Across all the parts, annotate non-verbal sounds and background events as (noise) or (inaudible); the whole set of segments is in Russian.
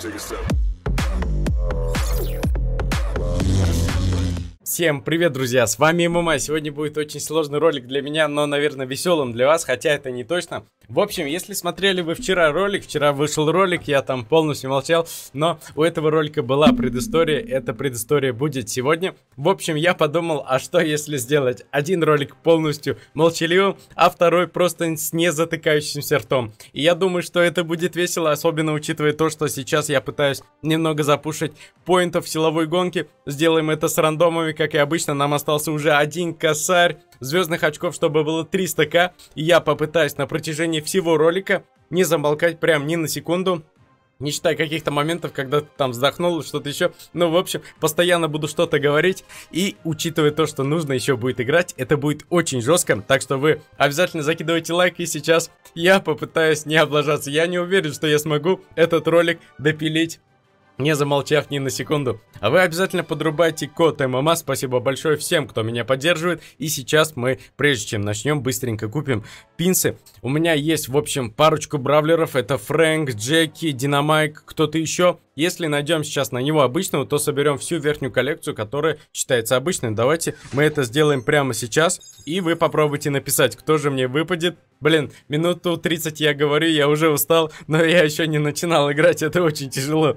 Take a step. Всем привет, друзья, с вами ММА. Сегодня будет очень сложный ролик для меня, но, наверное, веселым для вас, хотя это не точно. В общем, если смотрели вы вчера ролик, вчера вышел ролик, я там полностью молчал, но у этого ролика была предыстория, эта предыстория будет сегодня. В общем, я подумал, а что если сделать один ролик полностью молчаливым, а второй просто с не затыкающимся ртом. И я думаю, что это будет весело, особенно учитывая то, что сейчас я пытаюсь немного запушить поинтов силовой гонки. Сделаем это с рандомами, как и обычно, нам остался уже один косарь звездных очков, чтобы было 300к. И я попытаюсь на протяжении всего ролика не замолкать прям ни на секунду. Не считая каких-то моментов, когда ты там вздохнул, что-то еще. Ну, в общем, постоянно буду что-то говорить. И, учитывая то, что нужно еще будет играть, это будет очень жестко. Так что вы обязательно закидывайте лайк. И сейчас я попытаюсь не облажаться. Я не уверен, что я смогу этот ролик допилить не замолчав ни на секунду. А вы обязательно подрубайте код ММА, спасибо большое всем, кто меня поддерживает. И сейчас мы, прежде чем начнем, быстренько купим пинсы. У меня есть, в общем, парочку бравлеров, это Фрэнк, Джеки, Динамайк, кто-то еще. Если найдем сейчас на него обычного, то соберем всю верхнюю коллекцию, которая считается обычной. Давайте мы это сделаем прямо сейчас. И вы попробуйте написать, кто же мне выпадет. Блин, минуту 30 я говорю, я уже устал, но я еще не начинал играть, это очень тяжело.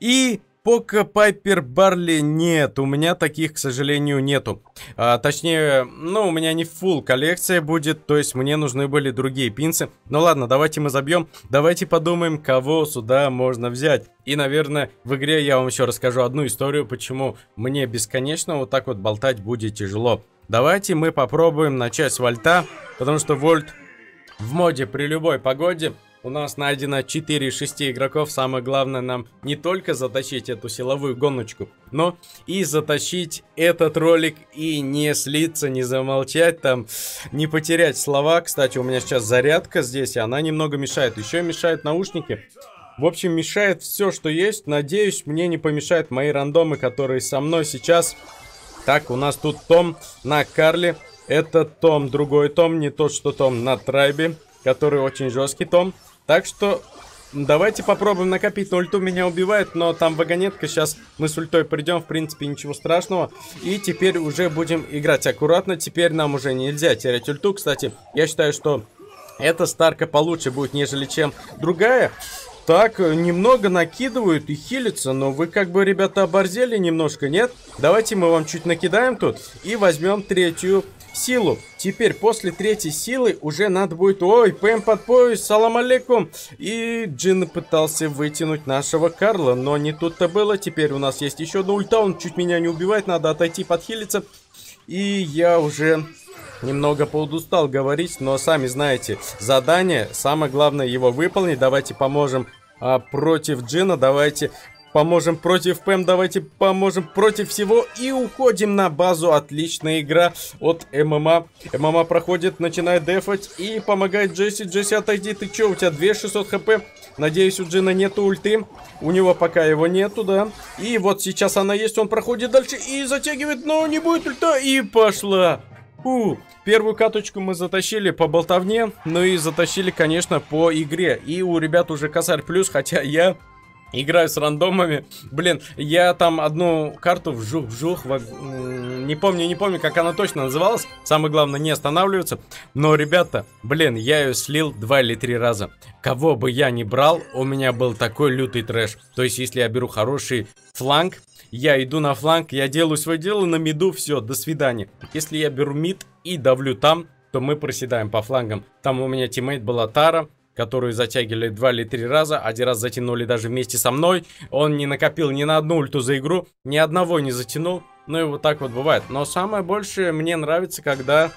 И Пока Пайпер Барли нет, у меня таких, к сожалению, нету. А, точнее, ну, у меня не full коллекция будет, то есть мне нужны были другие пинцы. Ну ладно, давайте мы забьем, давайте подумаем, кого сюда можно взять. И, наверное, в игре я вам еще расскажу одну историю, почему мне бесконечно вот так вот болтать будет тяжело. Давайте мы попробуем начать с вольта, потому что вольт в моде при любой погоде у нас найдено 4 из 6 игроков. Самое главное нам не только затащить эту силовую гоночку, но и затащить этот ролик и не слиться, не замолчать там, не потерять слова. Кстати, у меня сейчас зарядка здесь, и она немного мешает. Еще мешают наушники. В общем, мешает все, что есть. Надеюсь, мне не помешают мои рандомы, которые со мной сейчас. Так, у нас тут Том на Карле. Это Том, другой Том, не тот, что Том на Трайбе, который очень жесткий Том. Так что давайте попробуем накопить. Но ульту меня убивает, но там вагонетка. Сейчас мы с ультой придем, в принципе, ничего страшного. И теперь уже будем играть аккуратно. Теперь нам уже нельзя терять ульту. Кстати, я считаю, что эта старка получше будет, нежели чем другая. Так, немного накидывают и хилятся, но вы как бы, ребята, оборзели немножко, нет? Давайте мы вам чуть накидаем тут и возьмем третью силу. Теперь после третьей силы уже надо будет... Ой, ПМ под пояс, салам алейкум. И Джин пытался вытянуть нашего Карла, но не тут-то было. Теперь у нас есть еще одна ульта, он чуть меня не убивает, надо отойти подхилиться. И я уже немного поудустал говорить, но сами знаете, задание, самое главное его выполнить. Давайте поможем а, против Джина, давайте поможем против ПМ, давайте поможем против всего и уходим на базу. Отличная игра от ММА. ММА проходит, начинает дефать и помогает Джесси. Джесси, отойди, ты чё, у тебя 2600 хп? Надеюсь, у Джина нету ульты. У него пока его нету, да. И вот сейчас она есть, он проходит дальше и затягивает, но не будет ульта. И пошла. У, первую каточку мы затащили по болтовне, ну и затащили, конечно, по игре. И у ребят уже косарь плюс, хотя я Играю с рандомами. Блин, я там одну карту вжух-вжух. Не помню, не помню, как она точно называлась. Самое главное, не останавливаться. Но, ребята, блин, я ее слил два или три раза. Кого бы я ни брал, у меня был такой лютый трэш. То есть, если я беру хороший фланг, я иду на фланг, я делаю свое дело, на миду, все, до свидания. Если я беру мид и давлю там, то мы проседаем по флангам. Там у меня teammate была Тара, которую затягивали два или три раза. Один раз затянули даже вместе со мной. Он не накопил ни на одну ульту за игру, ни одного не затянул. Ну и вот так вот бывает. Но самое большее мне нравится, когда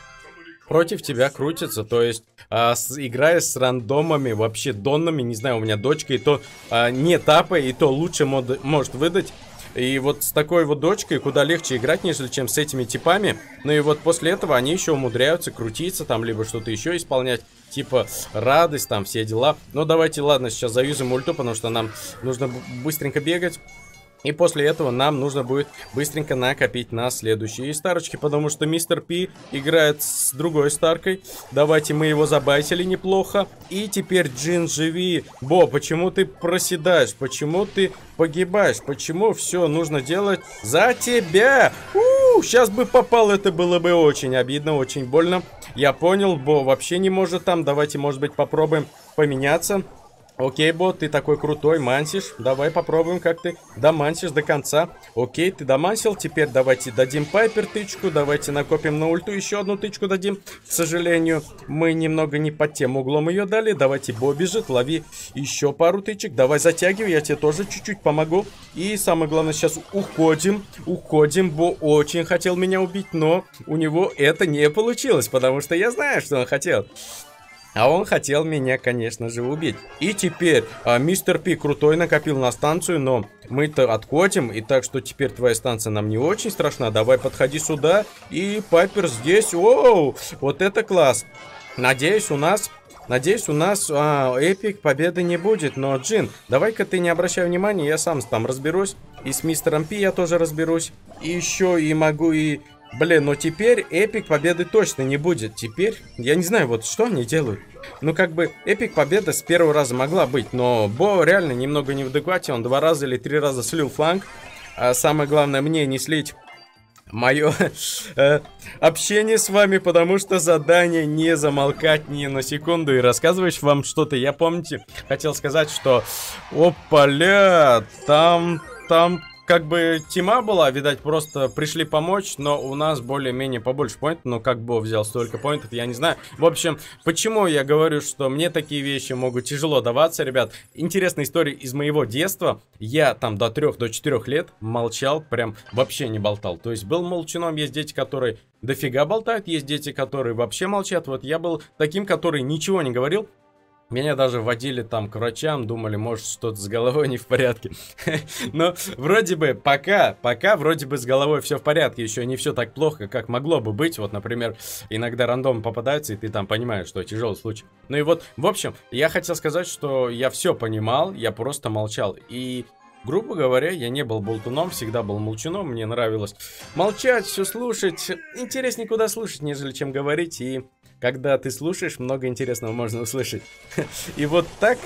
против тебя крутится. То есть, а, с, играя с рандомами, вообще доннами, не знаю, у меня дочка, и то а, не тапа, и то лучше мод, может выдать. И вот с такой вот дочкой куда легче играть, нежели чем с этими типами. Ну и вот после этого они еще умудряются крутиться там, либо что-то еще исполнять. Типа радость, там все дела. Но давайте, ладно, сейчас заюзаем ульту, потому что нам нужно быстренько бегать. И после этого нам нужно будет быстренько накопить на следующие старочки, потому что мистер Пи играет с другой старкой. Давайте мы его забайтили неплохо. И теперь Джин, живи. Бо, почему ты проседаешь? Почему ты погибаешь? Почему все нужно делать за тебя? У, сейчас бы попал, это было бы очень обидно, очень больно. Я понял, Бо вообще не может там. Давайте, может быть, попробуем поменяться. Окей, бот, ты такой крутой, мансишь. Давай попробуем, как ты домансишь до конца. Окей, ты домансил. Теперь давайте дадим Пайпер тычку. Давайте накопим на ульту еще одну тычку дадим. К сожалению, мы немного не под тем углом ее дали. Давайте Бо бежит, лови еще пару тычек. Давай затягивай, я тебе тоже чуть-чуть помогу. И самое главное, сейчас уходим. Уходим. Бо очень хотел меня убить, но у него это не получилось, потому что я знаю, что он хотел. А он хотел меня, конечно же, убить. И теперь а, мистер Пи крутой накопил на станцию, но мы-то откотим, и так что теперь твоя станция нам не очень страшна. Давай подходи сюда, и Пайпер здесь. Оу, вот это класс. Надеюсь, у нас... Надеюсь, у нас а, эпик победы не будет, но, Джин, давай-ка ты не обращай внимания, я сам там разберусь. И с мистером Пи я тоже разберусь. И еще и могу и Блин, но теперь эпик победы точно не будет. Теперь, я не знаю, вот что они делают. Ну, как бы, эпик победа с первого раза могла быть, но Бо реально немного не в адеквате. Он два раза или три раза слил фланг. А самое главное, мне не слить мое э, общение с вами, потому что задание не замолкать ни на секунду и рассказываешь вам что-то. Я, помните, хотел сказать, что опаля, там, там как бы тима была, видать, просто пришли помочь, но у нас более-менее побольше поинтов, но как бы взял столько поинтов, я не знаю. В общем, почему я говорю, что мне такие вещи могут тяжело даваться, ребят? Интересная история из моего детства. Я там до 3 до 4 лет молчал, прям вообще не болтал. То есть был молчаном, есть дети, которые дофига болтают, есть дети, которые вообще молчат. Вот я был таким, который ничего не говорил, меня даже водили там к врачам, думали, может, что-то с головой не в порядке. (laughs) Но вроде бы пока, пока вроде бы с головой все в порядке, еще не все так плохо, как могло бы быть. Вот, например, иногда рандом попадается, и ты там понимаешь, что тяжелый случай. Ну и вот, в общем, я хотел сказать, что я все понимал, я просто молчал. И Грубо говоря, я не был болтуном, всегда был молчуном, мне нравилось молчать, все слушать. Интереснее куда слушать, нежели чем говорить, и когда ты слушаешь, много интересного можно услышать. (laughs) И вот так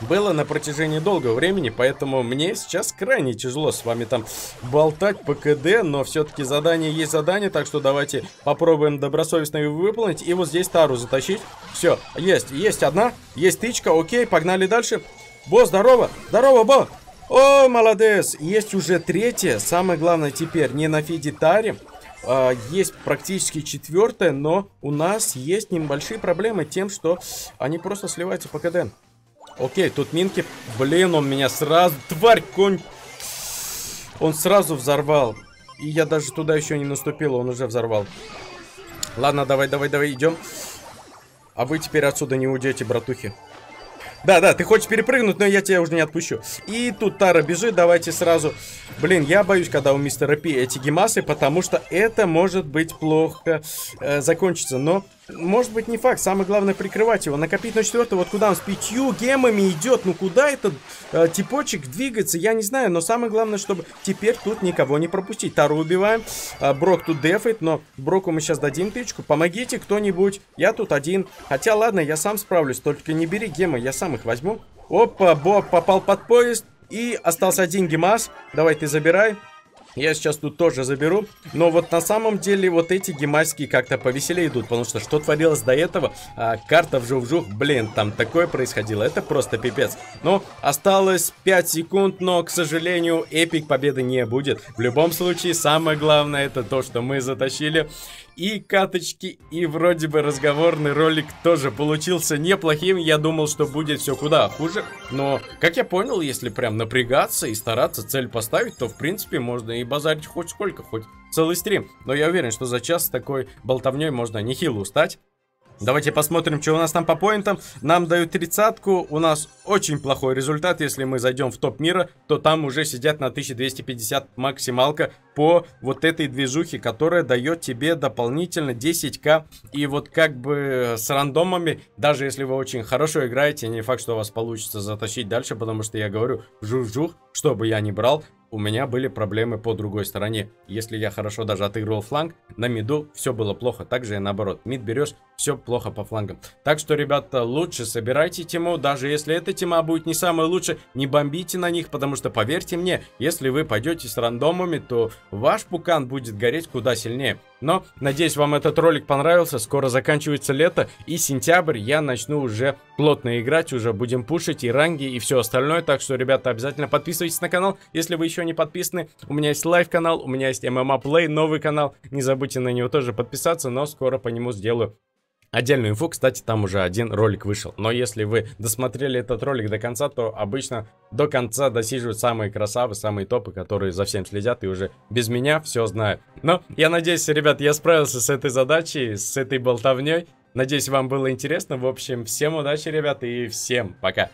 было на протяжении долгого времени, поэтому мне сейчас крайне тяжело с вами там болтать по КД, но все-таки задание есть задание, так что давайте попробуем добросовестно его выполнить. И вот здесь тару затащить. Все, есть, есть одна, есть тычка, окей, погнали дальше. Бо, здорово, здорово, Бо. О, молодец, есть уже третья, самое главное теперь не на фидитаре, а, есть практически четвертая, но у нас есть небольшие проблемы тем, что они просто сливаются по КД. Окей, тут минки. Блин, он меня сразу... Тварь, конь... Он сразу взорвал. И я даже туда еще не наступил, он уже взорвал. Ладно, давай, давай, давай, идем. А вы теперь отсюда не уйдете, братухи. Да, да, ты хочешь перепрыгнуть, но я тебя уже не отпущу. И тут Тара бежит, давайте сразу. Блин, я боюсь, когда у мистера Пи эти гемасы, потому что это может быть плохо э, закончится. Но может быть не факт, самое главное прикрывать его. Накопить на четвертый, вот куда он с пятью гемами идет. Ну куда этот э, типочек двигается, я не знаю. Но самое главное, чтобы теперь тут никого не пропустить. Тару убиваем, э, Брок тут дефает, но Броку мы сейчас дадим тычку. Помогите кто-нибудь, я тут один. Хотя ладно, я сам справлюсь, только не бери гемы, я сам их возьму. Опа, Боб попал под поезд. И остался один гемас. Давай ты забирай. Я сейчас тут тоже заберу. Но вот на самом деле вот эти гемайские как-то повеселее идут. Потому что что творилось до этого? А, карта вжух-вжух. Блин, там такое происходило. Это просто пипец. Но осталось 5 секунд. Но, к сожалению, эпик победы не будет. В любом случае, самое главное это то, что мы затащили и каточки, и вроде бы разговорный ролик тоже получился неплохим. Я думал, что будет все куда хуже. Но, как я понял, если прям напрягаться и стараться цель поставить, то, в принципе, можно и базарить хоть сколько, хоть целый стрим. Но я уверен, что за час такой болтовней можно нехило устать. Давайте посмотрим, что у нас там по поинтам. Нам дают тридцатку, у нас очень плохой результат. Если мы зайдем в топ мира, то там уже сидят на 1250 максималка по вот этой движухе, которая дает тебе дополнительно 10к. И вот как бы с рандомами, даже если вы очень хорошо играете, не факт, что у вас получится затащить дальше, потому что я говорю, жух-жух, что бы я ни брал, у меня были проблемы по другой стороне. Если я хорошо даже отыгрывал фланг, на миду все было плохо. Также и наоборот. Мид берешь, все плохо по флангам. Так что, ребята, лучше собирайте тиму. Даже если эта тима будет не самая лучшая, не бомбите на них, потому что, поверьте мне, если вы пойдете с рандомами, то ваш пукан будет гореть куда сильнее. Но, надеюсь, вам этот ролик понравился. Скоро заканчивается лето, и сентябрь я начну уже плотно играть, уже будем пушить и ранги, и все остальное. Так что, ребята, обязательно подписывайтесь на канал, если вы еще не подписаны. У меня есть live-канал, у меня есть MMA Play, новый канал. Не забудьте на него тоже подписаться, но скоро по нему сделаю Отдельную инфу, кстати, там уже один ролик вышел. Но если вы досмотрели этот ролик до конца, то обычно до конца досиживают самые красавы, самые топы, которые за всем следят и уже без меня все знают. Но я надеюсь, ребят, я справился с этой задачей, с этой болтовней. Надеюсь, вам было интересно. В общем, всем удачи, ребят, и всем пока.